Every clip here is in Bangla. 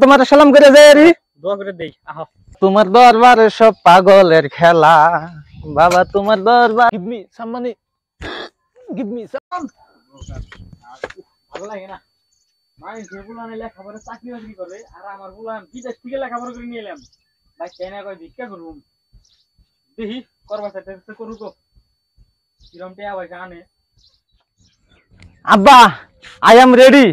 তোমার সালাম করে যাই রে। দোয়া করে দেই আহ। তোমার দরবারে সব পাগলের খেলা। বাবা তোমার দরবার give me some money give me ভালো লাগে না। মানুষ যে বুলানে লেখাপড়া চাকরি বাকরি করে আর আমার বুলান বিদেশ থেকে লেখাপড়া করে নিয়ে এলাম। ভাই তাই কয় ভিক্ষা করব দেখি করবা চাইতে করু কিরম টেয়া পয়সা আনে। আব্বা আই এম রেডি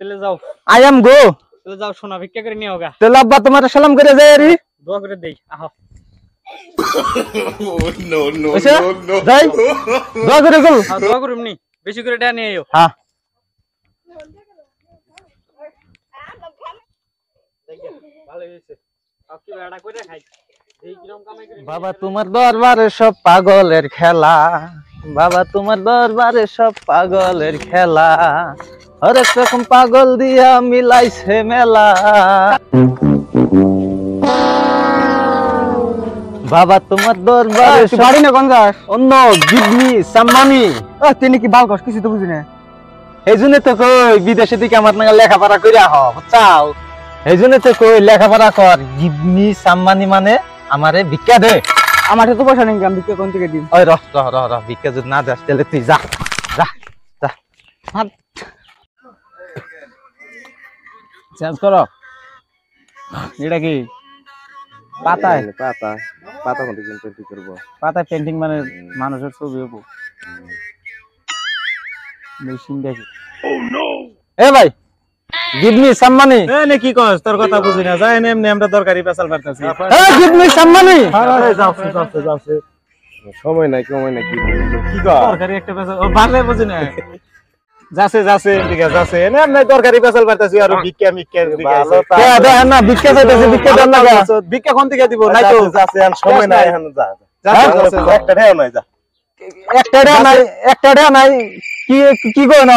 তাহলে যাও। আই এম গো যাও সোনা ভিক্ষা করে নিয়ে হোগা তাহলে আব্বা তোমার সালাম করে যাই রে দোয়া করে দেই আহ। হইছে? যাই। দোয়া করে গেল হ্যাঁ দোয়া করুম নি। বেশি করে টেয়া নিয়ে আইও। হ্যাঁ। ভালো হয়েছে। আর কি বেড়া করে খাই? এই কিরম কামাই করে বাবা তোমার দরবারে সব পাগলের খেলা। বাবা তোমার দরবারে সব পাগলের খেলা। হরেক রকম পাগল দিয়া মিলাইছে মেলা। বাবা তোমার দরবারে বাড়ি না কোন যাস অন্য গিডনি সাম্মানি। ও তিনি কি বাল কস কিছু তো বুঝি না। এই জন্য তো কই বিদেশে থেকে আমার নাঙ্গা লেখাপড়া করে আহ চাও এই জন্য তো কই লেখাপড়া কর। গিডনি সাম্মানি মানে আমারে ভিক্ষা দে। আমার তো পয়সা নেই আমি কোন থেকে দিন ওই রহ রহ রহ ভিক্ষা যদি না দেস তাহলে তুই যা যা যা। চেঞ্জ করো। এটা কি? পাতায়? পাতা। পাতা মধ্যে কিন্তু কি করব। পাতায় পেন্টিং মানে মানুষের ছবি হব মেশিন দেখি। এ ভাই গিভ মি সাম্মানি এনে কি কস? তোর কথা বুঝি না। যাই এমনি আমরা দরকারি পেশাল পারতাছি এ গিভ মি সাম্মানি যাচ্ছে যাচ্ছে যাচ্ছে সময় নাই সময় নাই কি? কি কর? দরকারি একটা পেশাল। ও বাংলায় বুঝি না। যাচ্ছে যাচ্ছে ঠিক আছে যাচ্ছে। এনে এমনি দরকারি পেশাল পারতাছি আর ভিক্ষা মিক্ষা দিকে ভালো তা- কে দে না ভিক্ষা চাইতেছে ভিক্ষা দেন না ভিক্ষা কোন থেকে দিব? নাই তো। যাচ্ছে, এখন সময় নাই এখন যা যা। যাচ্ছে, যাচ্ছে, একটা ঢেউ নাই যা। একটা ডে নাই একটা ডে নাই। কি কি কই না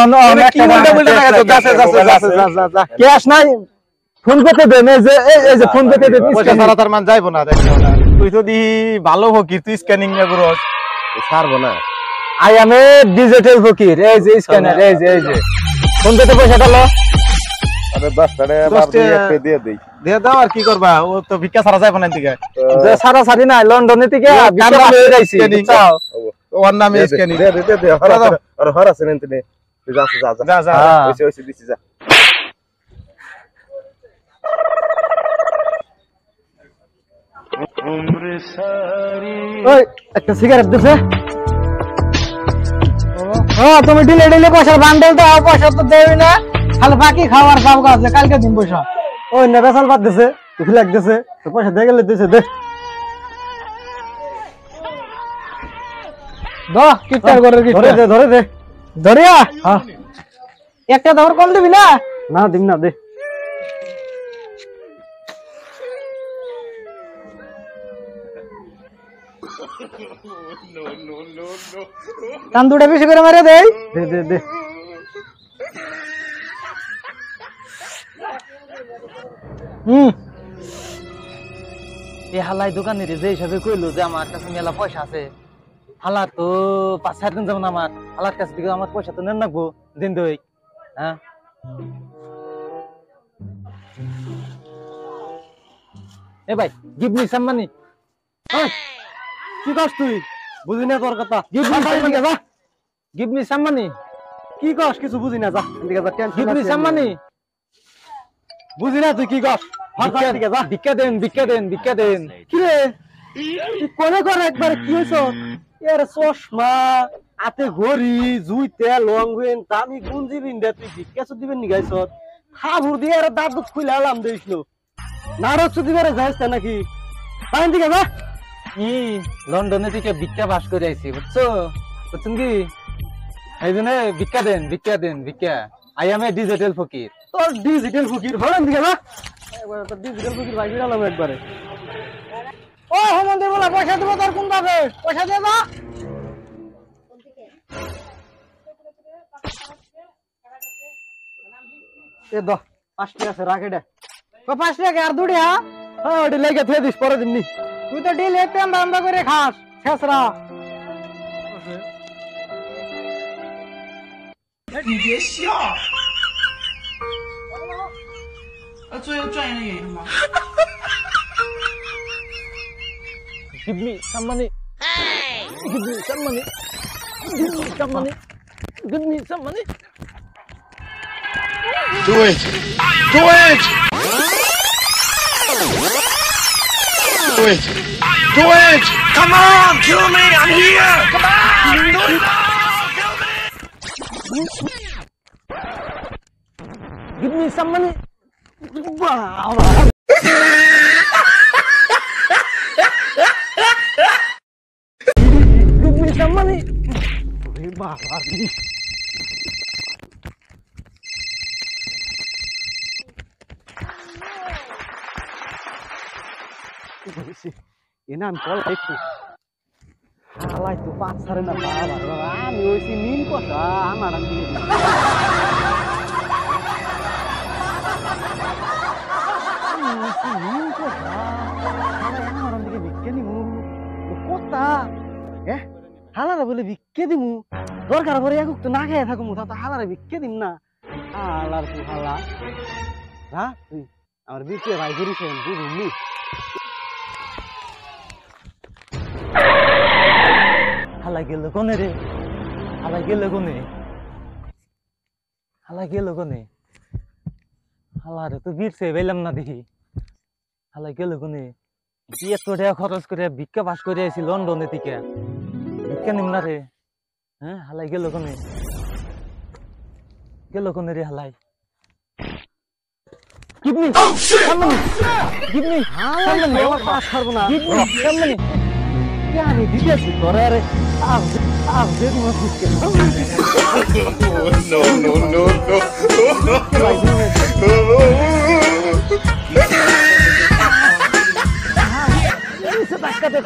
কি ডে উল্টা নাই। তো যাচ্ছে যাচ্ছে যাচ্ছে যা যা যা ক্যাশ নাই? ফোন পেতে দেন এই যে এই- যে ফোন পেতে দেন পয়সা ছাড়া তার মান যাইবো না দেখো। তুই তো দি ভালো হকির তুই স্ক্যানিং না করস ছাড়বো না। আই এম এ ডিজিটাল ফকির এই যে স্ক্যানার এই যে এই যে। ফোন পেতে পয়সাটা লো আরে টাকা একটা দিয়ে দিই। দিয়ে দাও আর কি করবা? ও তো ভিক্ষা ছাড়া যাইবো না দিকে যে সারা সারি নাই লন্ডনে থেকে কার ভিক্ষা নামে পাঠিয়ে যাইছি? বুঝছাও? ওর নামে দে, দে, স্ক্যানিং দে, দে, দে, দে, হরা আর হরা আছে না তিনি। যা, যা। যা। যা হ্যাঁ। হইছে, হইছে, দিছি, যা। ওই একটা সিগারেট দিছে। ও তুমি ঢিলে ঢিলে পয়সার বান্ডেল দাও পয়সা তো না। খালি বাকি খাওয়ার সব আছে কালকে দিন পয়সা। ওই না বেসাল বাদ দিছে তুই লাগতেছে তো পয়সা দিয়ে গেলে দিছে দে। দহ কিটার করে ধরে দে ধরে দে। ধরিয়া? হ্যাঁ। একটা দর কম দিবি না? না দিম না দে। দুটা বেশি করে মারে দেই দে দে দে। হুম। এই হালাই দোকানের যে হিসাবে কইলো যে আমার কাছে মেলা পয়সা আছে হালা তো পাঁচ সাত দিন যাব না আমার হালার কাছ থেকে আমার পয়সা তো নেন রাখব দিন দুই হ্যাঁ? এ ভাই গিভ মি সাম কি কস তুই? বুঝি না তোর কথা। Give me some give me some money কি কস কিছু বুঝি না যা। এদিকে যা tension give me some money বুঝি না তুই কি কস। ভিক্ষা দেন ভিক্ষা দেন ভিক্ষা দেন। কি রে? কোনে করে একবার কি হইছ এর চশমা হাতে ঘড়ি জুইতে লঙ্গুইন দামি গুঞ্জি বিন্দা তুই। ভিক্ষা চুদ দিবেন নিগাইছ হাবুর দিয়ে আর দাঁত খুলে আলাম নারদ চুদি করে যাইছ নাকি? দিকে যা। ই লন্ডনে থেকে ভিক্ষা বাস করে আইছি বুঝছ? বুঝছেন কি? এই জন্য ভিক্ষা দেন ভিক্ষা দেন ভিক্ষা। আই এম এ ডিজিটাল ফকির। তোর ডিজিটাল ফুকির হরেন দিকে তোর ডিজিটাল ফুকির ভাই বিড়ালাম একবারে। ও হেমন্ত বলা পয়সা দেবো তোর কোন পাবে পয়সা দিয়ে যা এ দ পাঁচ টাকা আছে রাখ ও পাঁচ টাকা আর দুড়ি হ্যাঁ? হ্যাঁ ওটি লেগে থুয়ে দিস পরে দিননি তুই তো ডিল একটু আন্দা আন্দা করে খাস শেষরা 最后赚一点原因吗？ Give me some money. Give me some money. Give me some money. Give me some money. Do it! Do it! Do it! Do it! Come on! Kill me! I'm here! Come on! Do it now! Kill me! Give me some money. Give me some money. দিই। আমি হইছি নিন কথা, হালাই আমার আমি দিকে ভিক্ষে দিমু। এ কথা এ হালারা বলে ভিক্ষে দিমু দরকার পরে একক তো না খেয়ে থাকুমু তা তো হালারে ভিক্ষে দিম না হালার তু হালা হ্যাঁ তুই আমার বিকে ভাই করিস বুঝুনি হালাই গেল রে? হালাই গেল কোনে? হালাই গেল তো বীরছে পেলাম না দেখি। হালাই গেল বিয়ে তো খরচ করে ভিক্ষা পাস করে আইছি লন্ডনে থেকে? ভিক্ষা নিম না রে। হ্যাঁ হালাই গেল কোনে? গেল কোনে রে হালাই Give me some money. Give me some money. আমার পাস ছাড়বো না। Give me some money. তোরে আরে আজ আজ দে তোমার ভিক্ষে No, no, no,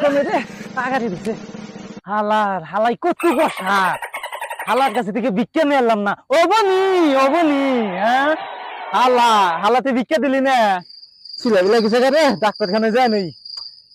কমে রে টাকাটি দিছে। হালার হালাই কত বসা। হালার কাছে থেকে ভিক্ষা নিয়ে এলাম না। অবনি অবনি হ্যাঁ? হালা হালাতে ভিক্ষা দিলি না। ছিল বলে কিছু রে ডাক্তারখানে যায় নাই।